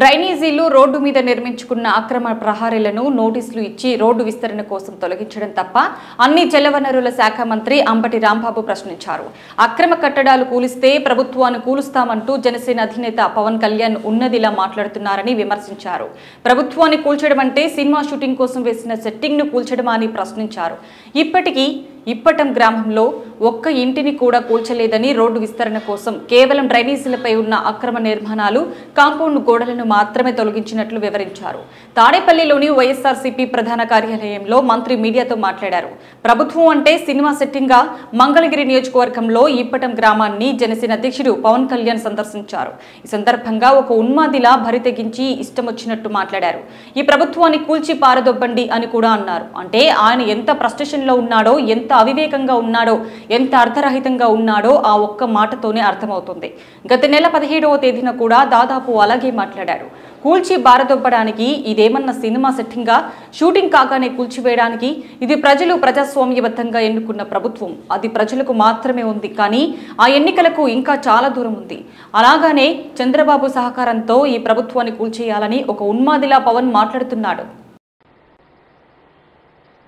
డ్రైనేజీలు రోడ్డు మీద నిర్మించుకున్న అక్రమ ప్రహారీలను నోటీసులు ఇచ్చి రోడ్డు విస్తరణ కోసం తొలగించడం తప్ప అన్ని జలవనరుల శాఖ మంత్రి అంబటి రాంబాబు ప్రశ్నించారు. అక్రమ కట్టడాలు కూలిస్తే ప్రభుత్వాన్ని కూలుస్తామంటూ జనసేన అధినేత పవన్ కళ్యాణ్ ఉన్నదిలా మాట్లాడుతున్నారని విమర్శించారు. ప్రభుత్వాన్ని కూల్చడం అంటే సినిమా షూటింగ్ కోసం వేసిన సెట్టింగ్ను కూల్చడమా అని ప్రశ్నించారు. ఇప్పటికీ ఇప్పటం గ్రామంలో ఒక్క ఇంటిని కూడా కూల్చలేదని రోడ్డు విస్తరణ కోసం కేవలం డ్రైనేజీలపై ఉన్న అక్రమ నిర్మాణాలు కాంపౌండ్ గోడలను మాత్రమే తొలగించినట్లు వివరించారు. తాడేపల్లిలోని వైఎస్ఆర్సీపీ ప్రధాన కార్యాలయంలో మంత్రి మీడియాతో మాట్లాడారు. ప్రభుత్వం అంటే సినిమా సెట్టింగ్గా మంగళగిరి నియోజకవర్గంలో ఈప్పటం గ్రామాన్ని జనసేన అధ్యక్షుడు పవన్ కళ్యాణ్ సందర్శించారు. ఈ సందర్భంగా ఒక ఉన్మాదిలా భరితెగించి ఇష్టమొచ్చినట్టు ఇష్టం వచ్చినట్టు మాట్లాడారు. ఈ ప్రభుత్వాన్ని కూల్చి పారదొబ్బండి అని కూడా అన్నారు. అంటే ఆయన ఎంత ప్రస్టేషన్లో ఉన్నాడో ఎంత అవివేకంగా ఉన్నాడో ఎంత అర్థరహితంగా ఉన్నాడో ఆ ఒక్క మాటతోనే అర్థమవుతుంది. గత నెల పదిహేడవ తేదీన కూడా దాదాపు అలాగే మాట్లాడారు. కూల్చి బారదొబ్బడానికి ఇదేమన్నా సినిమా సెట్టింగా? షూటింగ్ కాగానే కూల్చివేయడానికి? ఇది ప్రజలు ప్రజాస్వామ్యబద్ధంగా ఎన్నుకున్న ప్రభుత్వం. అది ప్రజలకు మాత్రమే ఉంది కానీ ఆ ఎన్నికలకు ఇంకా చాలా దూరం ఉంది. అలాగానే చంద్రబాబు సహకారంతో ఈ ప్రభుత్వాన్ని కూల్చేయాలని ఒక ఉన్మాదిలా పవన్ మాట్లాడుతున్నాడు.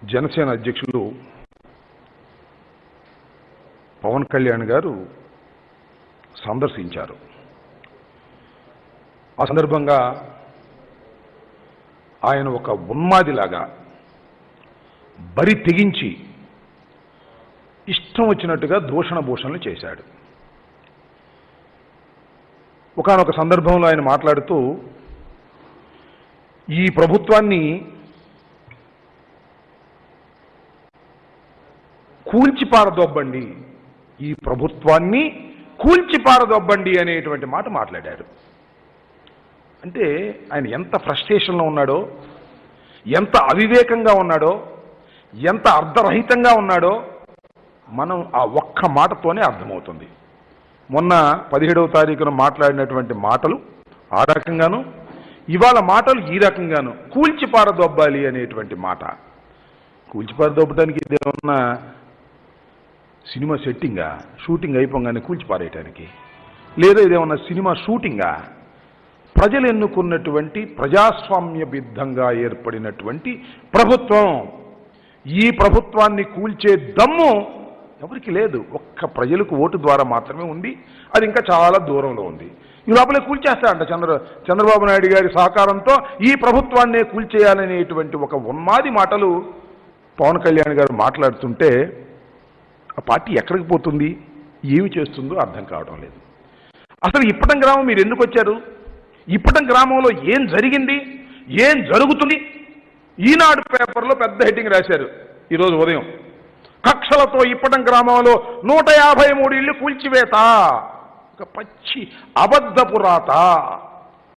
జనసేన అధ్యక్షులు పవన్ కళ్యాణ్ గారు సందర్శించారు. ఆ సందర్భంగా ఆయన ఒక ఉన్మాదిలాగా బరి తెగించి ఇష్టం వచ్చినట్టుగా దూషణ భూషణలు చేశాడు. ఒకానొక సందర్భంలో ఆయన మాట్లాడుతూ ఈ ప్రభుత్వాన్ని కూల్చి పారదొబ్బండి ఈ ప్రభుత్వాన్ని కూల్చిపారదొబ్బండి అనేటువంటి మాట మాట్లాడారు. అంటే ఆయన ఎంత ఫ్రస్ట్రేషన్లో ఉన్నాడో ఎంత అవివేకంగా ఉన్నాడో ఎంత అర్ధరహితంగా ఉన్నాడో మనం ఆ ఒక్క మాటతోనే అర్థమవుతుంది. మొన్న పదిహేడవ తారీఖున మాట్లాడినటువంటి మాటలు ఆ రకంగాను ఇవాళ మాటలు ఈ రకంగాను కూల్చిపారదొబ్బాలి అనేటువంటి మాట. కూల్చిపారదొబ్బడానికి ఇదేమన్నా సినిమా సెట్టింగా షూటింగ్ అయిపోగానే కూల్చిపారేయటానికి లేదా ఇదేమన్నా సినిమా షూటింగా ప్రజలు ఎన్నుకున్నటువంటి ప్రజాస్వామ్యబిద్ధంగా ఏర్పడినటువంటి ప్రభుత్వం. ఈ ప్రభుత్వాన్ని కూల్చే దమ్ము ఎవరికి లేదు. ఒక్క ప్రజలకు ఓటు ద్వారా మాత్రమే ఉంది. అది ఇంకా చాలా దూరంలో ఉంది. ఈ లోపలే కూల్చేస్తాడంట చంద్ర చంద్రబాబు నాయుడు గారి సహకారంతో ఈ ప్రభుత్వాన్నే కూల్చేయాలనేటువంటి ఒక ఉన్మాది మాటలు పవన్ కళ్యాణ్ గారు మాట్లాడుతుంటే ఆ పార్టీ ఎక్కడికి పోతుంది? ఏమి చేస్తుందో అర్థం కావడం లేదు. అసలు ఇప్పటం గ్రామం మీరు ఎందుకు వచ్చారు? ఇప్పటం గ్రామంలో ఏం జరిగింది? ఏం జరుగుతుంది? ఈనాడు పేపర్లో పెద్ద హెడ్డింగ్ రాశారు ఈరోజు ఉదయం. కక్షలతో ఇప్పటం గ్రామంలో నూట యాభై మూడు ఇళ్ళు కూల్చివేత. ఒక పచ్చి అబద్ధపురాత